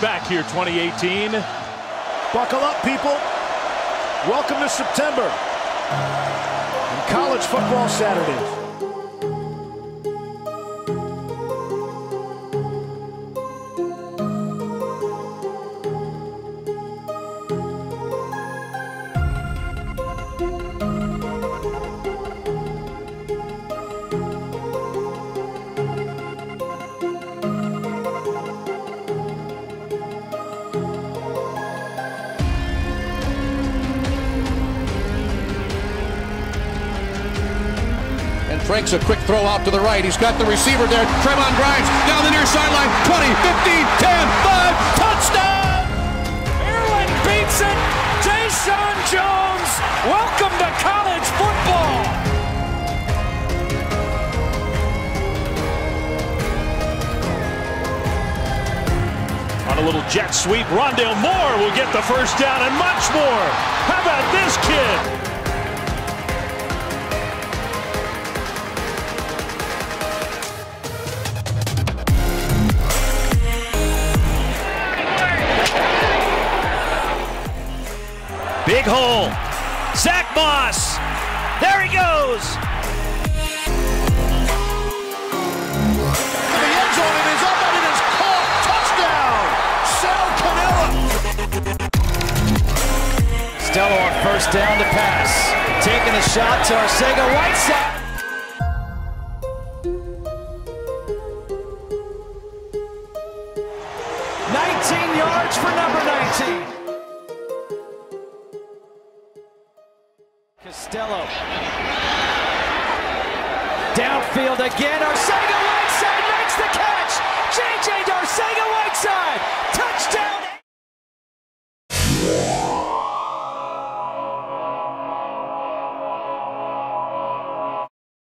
back here 2018. Buckle up, people. Welcome to September and college football Saturdays. Franks a quick throw out to the right. He's got the receiver there. Trevon Grimes down the near sideline. 20, 15, 10, 5, touchdown! Ireland beats it. Jeshaun Jones, welcome to college football. On a little jet sweep, Rondale Moore will get the first down and much more. How about this kid? Big hole. Zach Moss. There he goes. The end zone and is up and it is caught. Touchdown. Sal Cannella. Stello on first down to pass. Taking a shot to Arcega Whiteside. Nineteen yards for number 19. Costello. Downfield again. Arcega